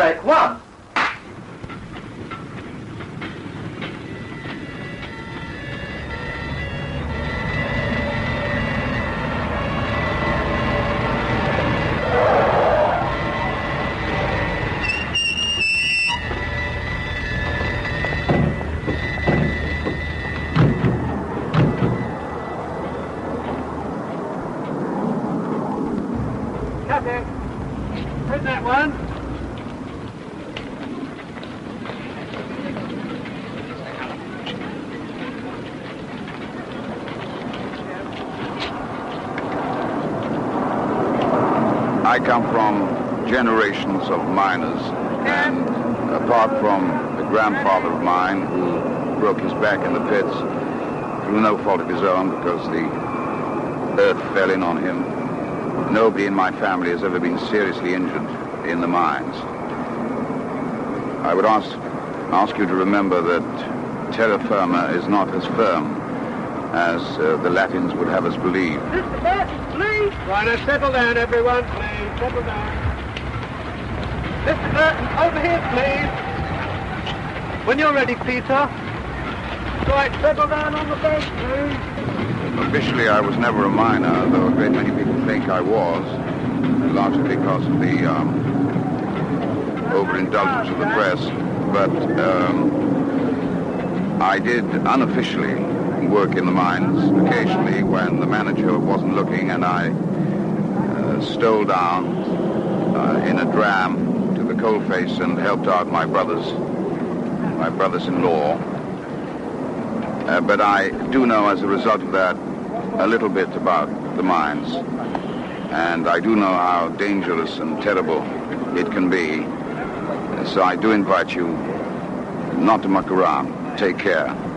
One. Captain, take that one. I come from generations of miners, and apart from a grandfather of mine who broke his back in the pits through no fault of his own because the earth fell in on him, nobody in my family has ever been seriously injured in the mines. I would ask, ask you to remember that terra firma is not as firm as uh, the Latins would have us believe. Mr. Burton, please. Right, now settle down, everyone, please. Down. Mr. Burton, over here, please. When you're ready, Peter. Right, settle down on the bench, please. Officially, I was never a miner, though a great many people think I was, largely because of the um, overindulgence of the press. But um, I did unofficially work in the mines occasionally when the manager wasn't looking, and I stole down uh, in a dram to the coalface and helped out my brothers, my brothers-in-law. Uh, but I do know, as a result of that, a little bit about the mines, and I do know how dangerous and terrible it can be. So I do invite you not to muck around. Take care.